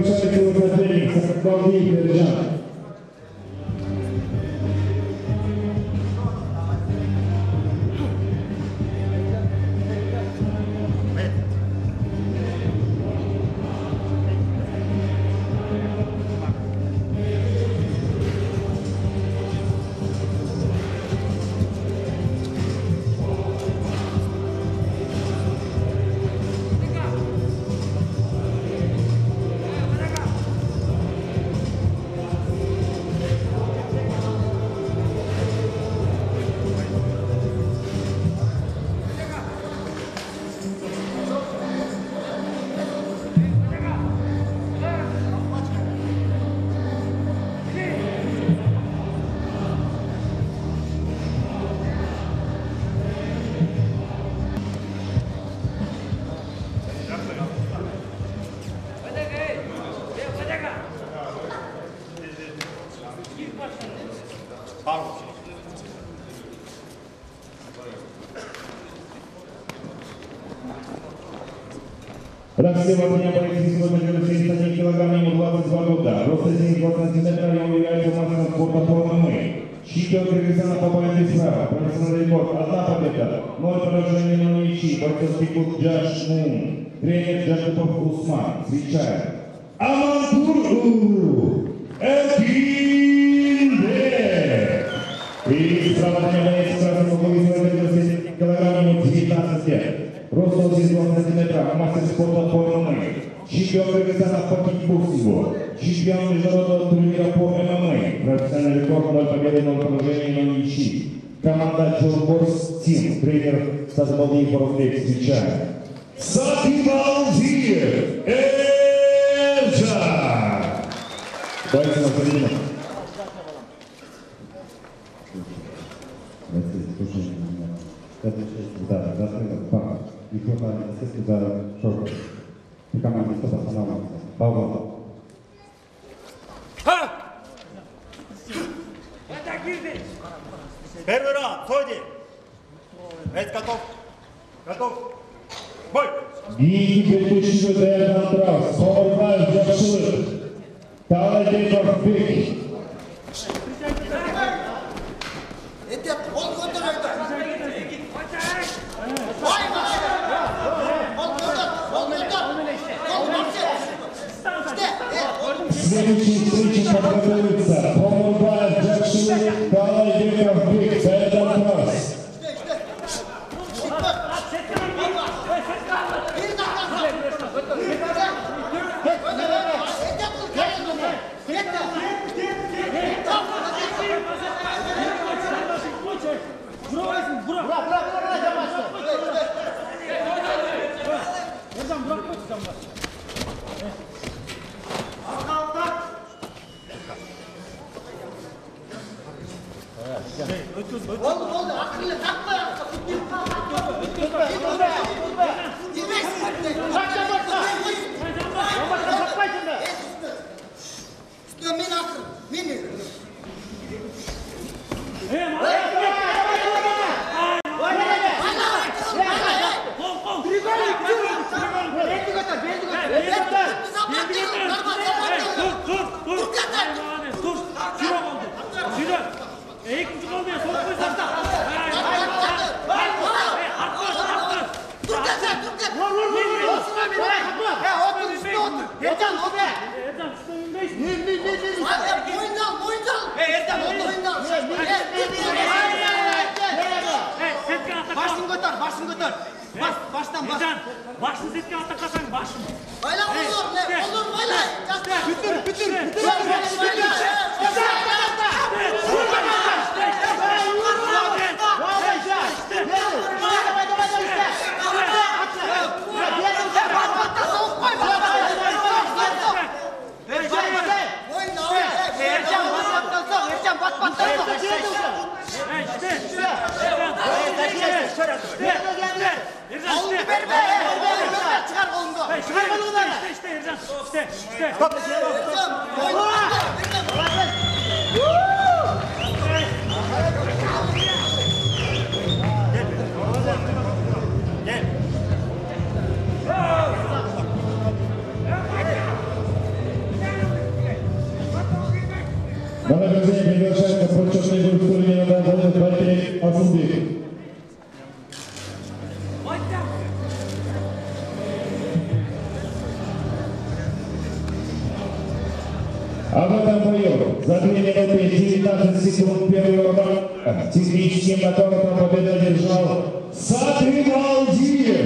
Consacre la Platini, Bardi, Bergiani. Россия дня борется сегодня на 71 килограмм, ему 22 года. Рост 72 сантиметра, он является мастером спорта по ММА. Чемпион Кыргызстана по борьбе справа. Профессиональный рекорд. Одна победа. Ноль поражений на ничьи. Бойцовский клуб Джаш Мун. Тренер Джашкупов Усман. Встречаем. Амантур Экинде. 82 сантиметра, мастер спорта по ММА. Чемпион Кыргызстана по кикбоксингу. Чемпион международного турнира по ММА. Профессиональный рекорд 0 победы, 0 поражений, 0 ничьи. Команда Жолборс Team. Тренер Сатыбалдиев Боровлек. Встречаем. Сатыбалдиев Эржан. Бойцы на трибунах. Пятая часть удара, застрелок, пара. И ассист удара шорт. И команда стоп останавливается. Павлов. Первый раунд, сойди. Весь готов. Готов. Бой. Биiki belbeshini dayanlantiramiz. Qo'rqmas yaxshilik. Taladekov Bek. Qo'l Vallahi vallahi aklını takma. Vur vur vur. Osman bir bak. Ya otur üstüne otur. Ercan otur. Ercan üstüne 25. Ne ne ne ne. Hadi boyundan boyundan. He Ercan boyundan. Başını götür, başını götür. Baş, baştan baş. Ercan, başını setke ataklasang başım. Bayla olur, ne olur bayla. Bitir, bitir, bitir. Bitir, bitir. Bitir, bitir. Nereden geldi? Kolunu ver be. Kolunu ver çıkar kolunu. Çıkar kolunu ver. İşte işte Ercan. İşte işte. Top. Ercan. Oyun. Bana göre bir şey görüşelim. В этом бою за 2 минуты и 19 секунд первого раунда техническим нокаутом победу одержал Сатриналдиев.